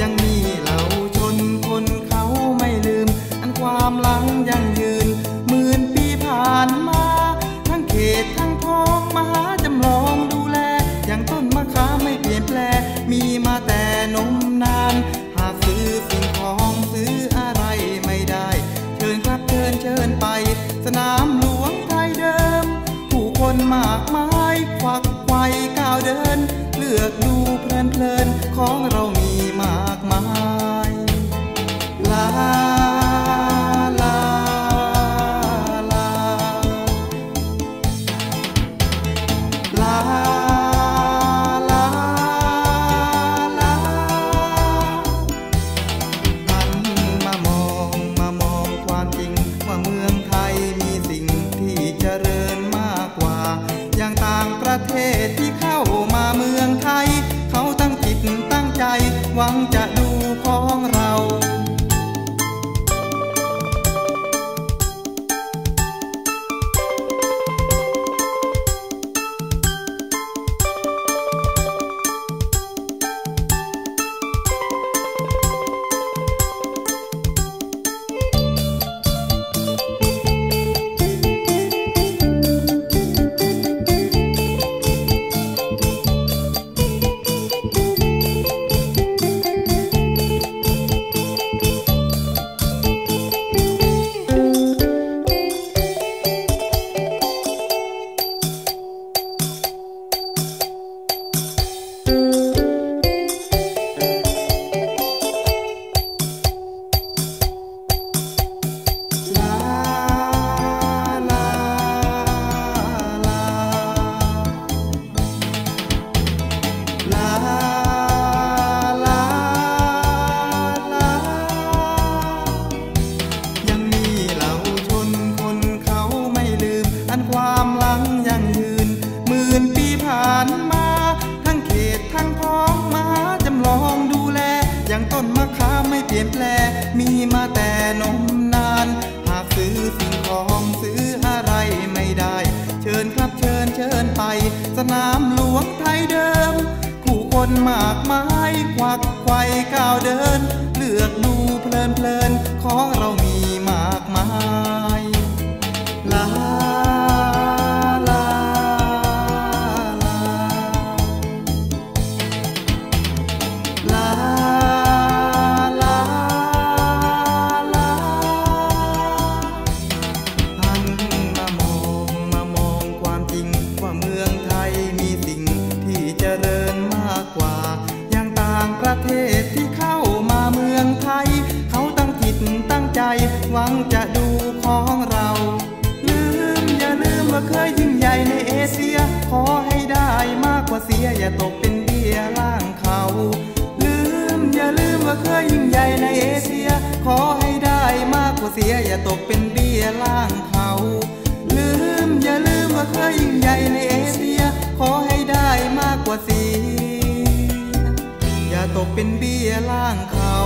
ยังมีเหล่าชนคนเขาไม่ลืม อันความหลังยังยืนหมื่นปีผ่านมา ทั้งเขตทั้งพ้องมหาจำลองดูแล อย่างต้นมะขามไม่เปลี่ยนแปล มีมาแต่นมนาน หากซื้อสิ่งของซื้ออะไรไม่ได้ เชิญครับเชิญเชิญไป สนามหลวงไทยเดิม ผู้คนมากมายควักไฟก้าวเดิน เลือกดูเพลินเพลินของเรามี มากมายลาลาลาลาลาลาหันมามองมามองความจริง ว่าเมืองไทยมีสิ่งที่เจริญมากกว่า อย่างต่างประเทศที่เข้ามาเมืองไทย เขาตั้งจิตตั้งใจหวังจะ เปลี่ยนแปลงมีมาแต่นมนาน หากซื้อสิ่งของซื้ออะไรไม่ได้ เชิญครับเชิญเชิญไป สนามหลวงไทยเดิม ผู้คนมากมายควักไขว่ก้าวเดิน เลือกดูเพลินเพลินของเรา เจริญมากกว่า อย่างต่างประเทศที่เข้ามาเมืองไทย เขาตั้งจิตตั้งใจหวังจะดูของเรา ลืมอย่าลืมว่าเคยยิ่งใหญ่ในเอเชีย ขอให้ได้มากกว่าเสียอย่าตกเป็นเบี้ยล่างเขา ลืมอย่าลืมว่าเคยยิ่งใหญ่ในเอเชีย ขอให้ได้มากกว่าเสียอย่าตกเป็นเบี้ยล่างเขา ตกเป็นเบี้ยล่างเขา